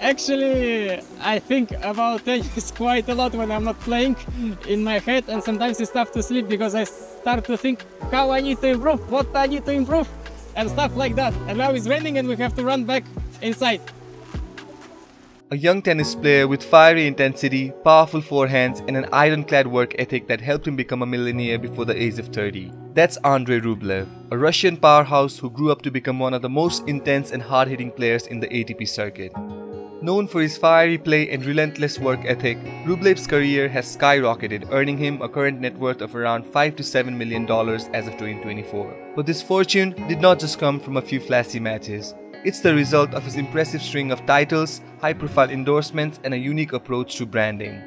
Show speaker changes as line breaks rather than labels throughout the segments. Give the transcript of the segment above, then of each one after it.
Actually, I think about tennis quite a lot when I'm not playing in my head, and sometimes it's tough to sleep because I start to think how I need to improve, what I need to improve, and stuff like that. And now it's raining and we have to run back inside.
A young tennis player with fiery intensity, powerful forehands, and an ironclad work ethic that helped him become a millionaire before the age of 30. That's Andrey Rublev, a Russian powerhouse who grew up to become one of the most intense and hard hitting players in the ATP circuit. Known for his fiery play and relentless work ethic, Rublev's career has skyrocketed, earning him a current net worth of around 5 to 7 million dollars as of 2024. But this fortune did not just come from a few flashy matches. It's the result of his impressive string of titles, high-profile endorsements, and a unique approach to branding.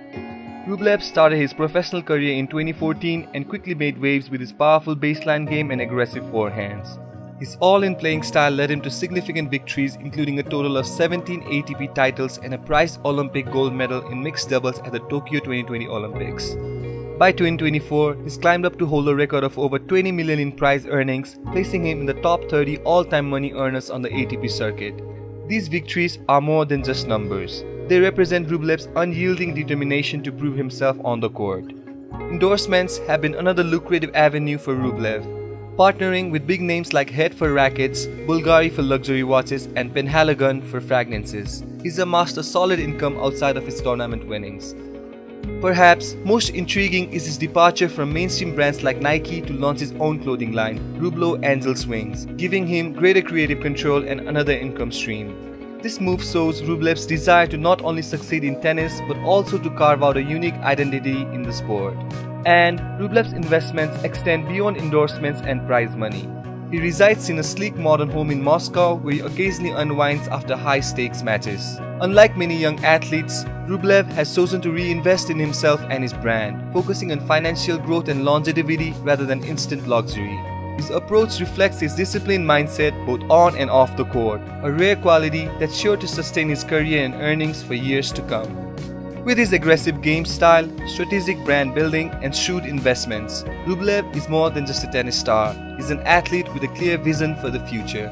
Rublev started his professional career in 2014 and quickly made waves with his powerful baseline game and aggressive forehands. His all-in playing style led him to significant victories including a total of 17 ATP titles and a prized Olympic gold medal in mixed doubles at the Tokyo 2020 Olympics. By 2024, he's climbed up to hold a record of over 20 million in prize earnings, placing him in the top 30 all-time money earners on the ATP circuit. These victories are more than just numbers. They represent Rublev's unyielding determination to prove himself on the court. Endorsements have been another lucrative avenue for Rublev, partnering with big names like Head for rackets, Bulgari for luxury watches, and Penhaligon for fragrances. He's amassed a solid income outside of his tournament winnings. Perhaps most intriguing is his departure from mainstream brands like Nike to launch his own clothing line, Rublo Angels Wings, giving him greater creative control and another income stream. This move shows Rublev's desire to not only succeed in tennis but also to carve out a unique identity in the sport. And Rublev's investments extend beyond endorsements and prize money. He resides in a sleek modern home in Moscow where he occasionally unwinds after high stakes matches. Unlike many young athletes, Rublev has chosen to reinvest in himself and his brand, focusing on financial growth and longevity rather than instant luxury. His approach reflects his disciplined mindset both on and off the court, a rare quality that's sure to sustain his career and earnings for years to come. With his aggressive game style, strategic brand building, and shrewd investments, Rublev is more than just a tennis star. He's an athlete with a clear vision for the future.